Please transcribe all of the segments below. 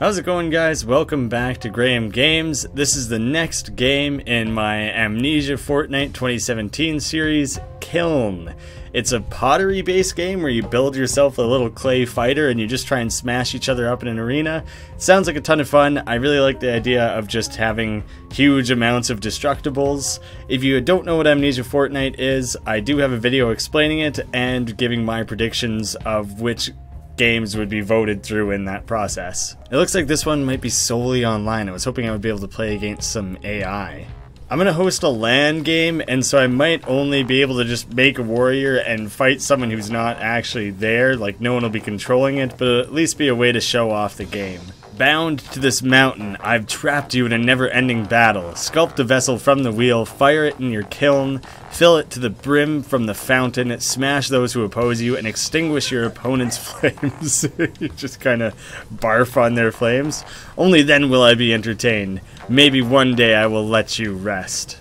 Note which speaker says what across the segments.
Speaker 1: How's it going guys? Welcome back to Graeme Games. This is the next game in my Amnesia Fortnight 2017 series, Kiln. It's a pottery based game where you build yourself a little clay fighter and you just try and smash each other up in an arena. It sounds like a ton of fun. I really like the idea of just having huge amounts of destructibles. If you don't know what Amnesia Fortnight is, I do have a video explaining it and giving my predictions of which games would be voted through in that process. It looks like this one might be solely online. I was hoping I would be able to play against some AI. I'm gonna host a LAN game, and so I might only be able to just make a warrior and fight someone who's not actually there, like no one will be controlling it, but at least be a way to show off the game. Bound to this mountain, I've trapped you in a never-ending battle. Sculpt a vessel from the wheel, fire it in your kiln, fill it to the brim from the fountain, smash those who oppose you, and extinguish your opponent's flames. you just kind of barf on their flames. Only then will I be entertained. Maybe one day I will let you rest.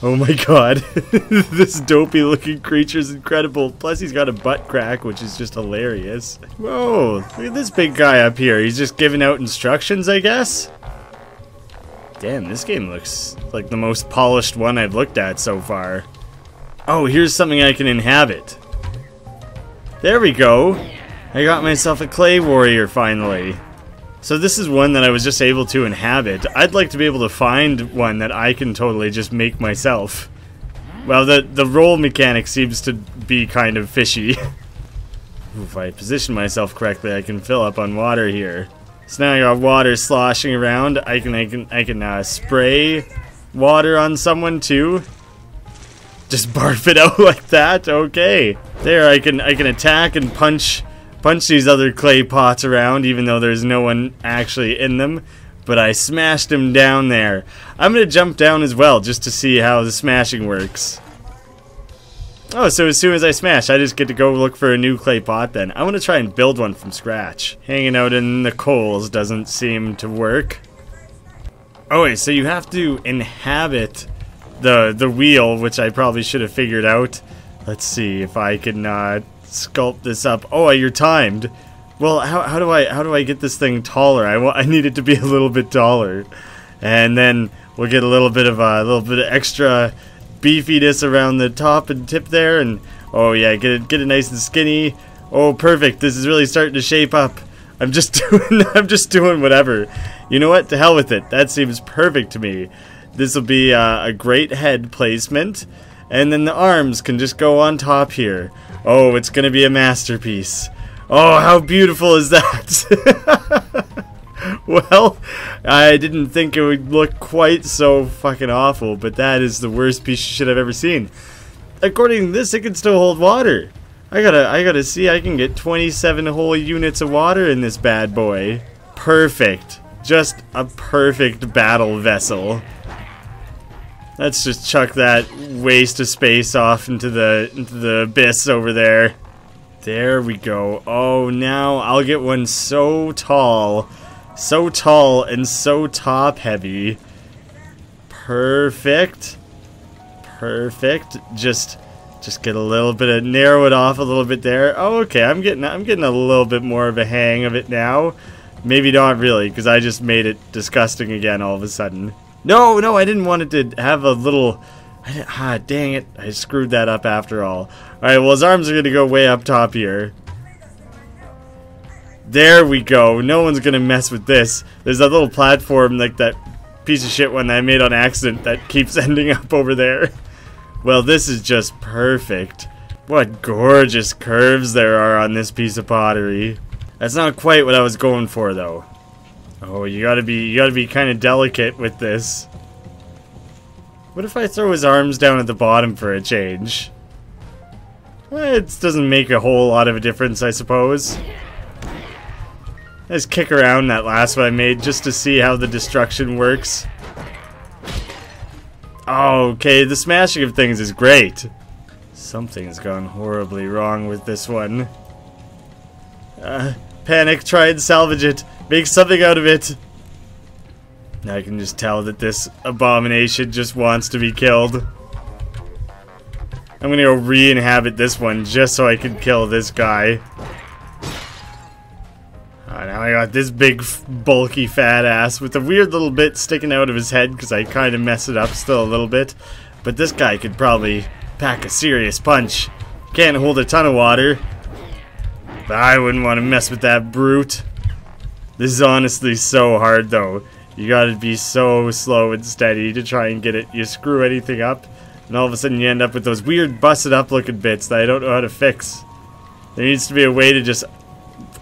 Speaker 1: Oh my god, this dopey looking creature is incredible. Plus he's got a butt crack, which is just hilarious. Whoa, look at this big guy up here. He's just giving out instructions, I guess? Damn, this game looks like the most polished one I've looked at so far. Oh, here's something I can inhabit. There we go. I got myself a clay warrior finally. So this is one that I was just able to inhabit. I'd like to be able to find one that I can totally just make myself. Well, the, the roll mechanic seems to be kind of fishy. if I position myself correctly, I can fill up on water here. So now I got water sloshing around. I can I can I can uh, spray water on someone too. Just barf it out like that. Okay. There, I can I can attack and punch punch these other clay pots around even though there's no one actually in them. But I smashed him down there. I'm going to jump down as well just to see how the smashing works. Oh, so as soon as I smash, I just get to go look for a new clay pot then. I want to try and build one from scratch. Hanging out in the coals doesn't seem to work. Oh wait, so you have to inhabit the the wheel, which I probably should have figured out. Let's see if I could uh, sculpt this up. Oh, you're timed. Well, how, how do I how do I get this thing taller? I I need it to be a little bit taller, and then we'll get a little bit of a, a little bit of extra beefiness around the top and tip there, and oh yeah, get it get it nice and skinny. Oh, perfect. This is really starting to shape up. I'm just doing I'm just doing whatever. You know what? To hell with it. That seems perfect to me. This will be uh, a great head placement, and then the arms can just go on top here. Oh, it's gonna be a masterpiece. Oh, how beautiful is that? well, I didn't think it would look quite so fucking awful, but that is the worst piece of shit I've ever seen. According to this, it can still hold water. I gotta, I gotta see. I can get 27 whole units of water in this bad boy. Perfect. Just a perfect battle vessel. Let's just chuck that waste of space off into the into the abyss over there. There we go. Oh, now I'll get one so tall. So tall and so top heavy. Perfect. Perfect. Just just get a little bit of narrow it off a little bit there. Oh, okay. I'm getting I'm getting a little bit more of a hang of it now. Maybe not really because I just made it disgusting again all of a sudden. No, no, I didn't want it to have a little... Ah, dang it. I screwed that up after all. Alright, well, his arms are going to go way up top here. There we go. No one's going to mess with this. There's that little platform, like that piece of shit one that I made on accident that keeps ending up over there. Well, this is just perfect. What gorgeous curves there are on this piece of pottery. That's not quite what I was going for, though. Oh, you gotta be you gotta be kind of delicate with this. What if I throw his arms down at the bottom for a change? It doesn't make a whole lot of a difference, I suppose. Let's kick around that last one I made just to see how the destruction works. Oh, okay, the smashing of things is great. Something's gone horribly wrong with this one. Uh, panic, try and salvage it. Make something out of it. Now I can just tell that this abomination just wants to be killed. I'm gonna go re-inhabit this one just so I can kill this guy. Uh, now I got this big, bulky, fat ass with a weird little bit sticking out of his head because I kind of messed it up still a little bit. But this guy could probably pack a serious punch. Can't hold a ton of water. But I wouldn't want to mess with that brute. This is honestly so hard though. You gotta be so slow and steady to try and get it. You screw anything up, and all of a sudden you end up with those weird busted up looking bits that I don't know how to fix. There needs to be a way to just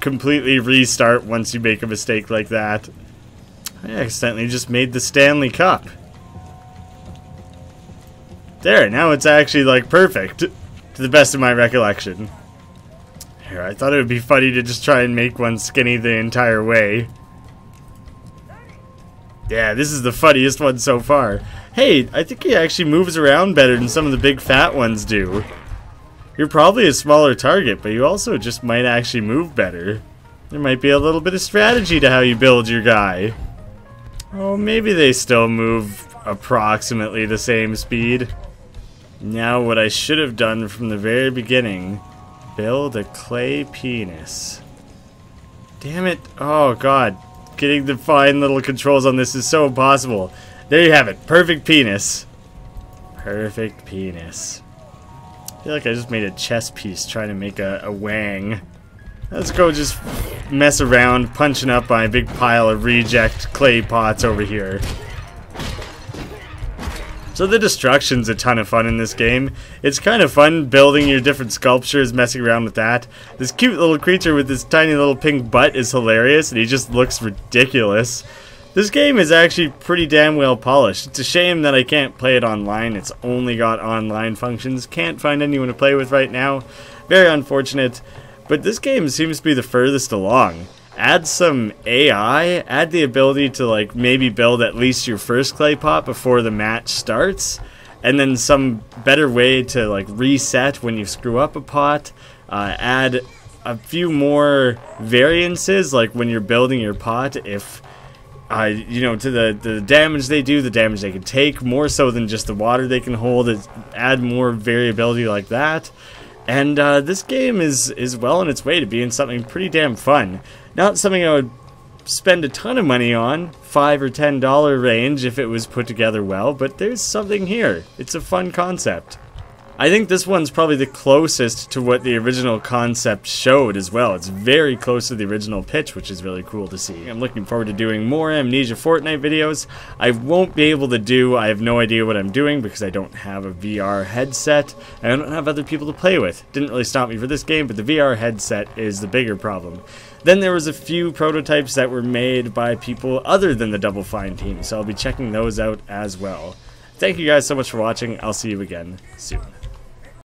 Speaker 1: completely restart once you make a mistake like that. I accidentally just made the Stanley Cup. There, now it's actually like perfect, to the best of my recollection. Here, I thought it would be funny to just try and make one skinny the entire way. Yeah, this is the funniest one so far. Hey, I think he actually moves around better than some of the big fat ones do. You're probably a smaller target, but you also just might actually move better. There might be a little bit of strategy to how you build your guy. Oh, maybe they still move approximately the same speed. Now what I should have done from the very beginning, build a clay penis. Damn it. Oh god. Getting the fine little controls on this is so impossible. There you have it. Perfect penis. Perfect penis. I feel like I just made a chess piece trying to make a, a wang. Let's go just mess around, punching up my big pile of reject clay pots over here. So the destruction's a ton of fun in this game. It's kind of fun building your different sculptures, messing around with that. This cute little creature with this tiny little pink butt is hilarious, and he just looks ridiculous. This game is actually pretty damn well polished. It's a shame that I can't play it online. It's only got online functions. Can't find anyone to play with right now. Very unfortunate. But this game seems to be the furthest along add some AI, add the ability to like maybe build at least your first clay pot before the match starts, and then some better way to like reset when you screw up a pot. Uh, add a few more variances, like when you're building your pot, if uh, you know, to the, the damage they do, the damage they can take, more so than just the water they can hold. Add more variability like that. And uh, this game is, is well on its way to being something pretty damn fun. Not something I would spend a ton of money on, five or ten dollar range if it was put together well, but there's something here. It's a fun concept. I think this one's probably the closest to what the original concept showed as well. It's very close to the original pitch, which is really cool to see. I'm looking forward to doing more Amnesia Fortnight videos. I won't be able to do, I have no idea what I'm doing because I don't have a VR headset. I don't have other people to play with. Didn't really stop me for this game, but the VR headset is the bigger problem. Then there was a few prototypes that were made by people other than the Double Fine team, so I'll be checking those out as well. Thank you guys so much for watching. I'll see you again soon.